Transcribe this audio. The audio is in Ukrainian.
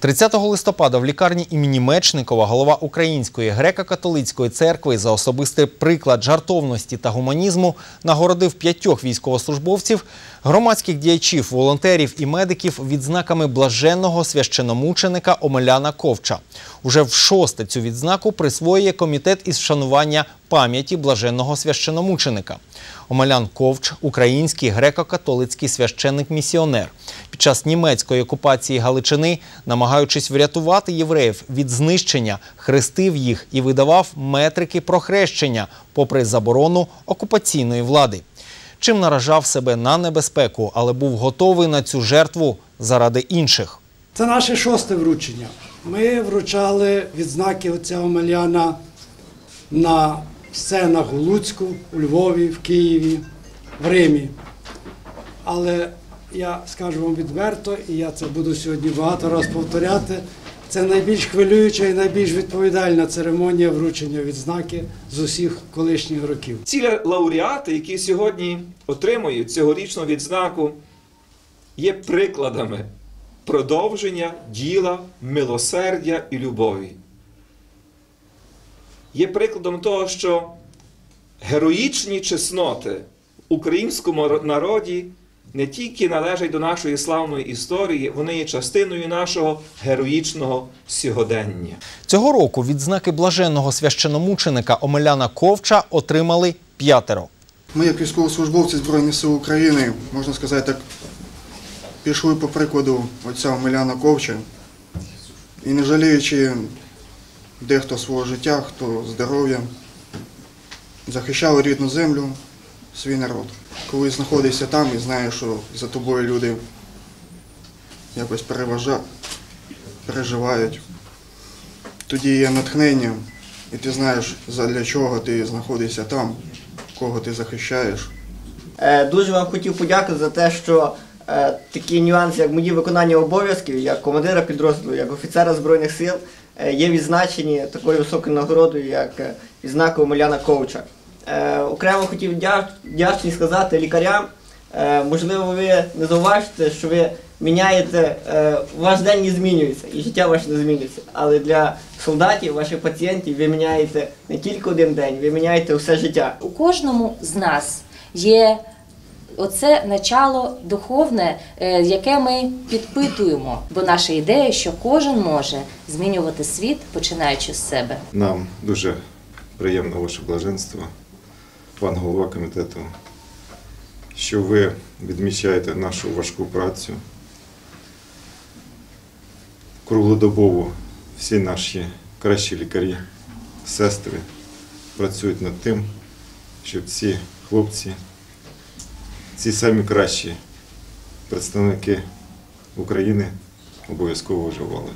30 листопада в лікарні імені Мечникова голова Української греко-католицької церкви за особистий приклад жартовності та гуманізму нагородив п'ятьох військовослужбовців, громадських діячів, волонтерів і медиків відзнаками блаженного священомученика Омеляна Ковча. Уже в шосте цю відзнаку присвоює комітет із вшанування пам'яті блаженного священомученика. Омелян Ковч – український греко-католицький священник-місіонер. Час німецької окупації Галичини, намагаючись врятувати євреїв від знищення, хрестив їх і видавав метрики про хрещення, попри заборону окупаційної влади. Чим наражав себе на небезпеку, але був готовий на цю жертву заради інших. Це наше шосте вручення. Ми вручали відзнаки отця Омеляна на сценах у Луцьку, у Львові, в Києві, в Римі. Але я скажу вам відверто, і я це буду сьогодні багато разів повторяти. Це найбільш хвилююча і найбільш відповідальна церемонія вручення відзнаки з усіх колишніх років. Ці лауреати, які сьогодні отримують цьогорічну відзнаку, є прикладами продовження діла милосердя і любові. Є прикладом того, що героїчні чесноти в українському народі не тільки належать до нашої славної історії, вони є частиною нашого героїчного сьогодення. Цього року відзнаки блаженного священомученика Омеляна Ковча отримали п'ятеро. Ми, як військовослужбовці Збройних сил України, можна сказати так, пішли по прикладу отця Омеляна Ковча і не жаліючи дехто свого життя, хто здоров'я, захищали рідну землю, свій народ. Коли знаходишся там і знаєш, що за тобою люди якось переважають, переживають, тоді є натхнення, і ти знаєш, для чого ти знаходишся там, кого ти захищаєш. Е, Дуже вам хотів подякувати за те, що е, такі нюанси, як мої виконання обов'язків, як командира підрозділу, як офіцера Збройних сил, е, є відзначені такою високою нагородою, як відзнакою Омеляна Ковча. Е, Окремо хотів дя- сказати лікарям. Е, Можливо, ви не зауважите, що ви міняєте, е, ваш день не змінюється і життя ваше не змінюється. Але для солдатів, ваших пацієнтів, ви міняєте не тільки один день, ви міняєте все життя. У кожному з нас є оце начало духовне, яке ми підпитуємо. Бо наша ідея, що кожен може змінювати світ, починаючи з себе. Нам дуже приємно ваше блаженство, пан голова комітету, що ви відмічаєте нашу важку працю. Круглодобово всі наші кращі лікарі, сестри працюють над тим, щоб ці хлопці, ці самі кращі представники України обов'язково виживали.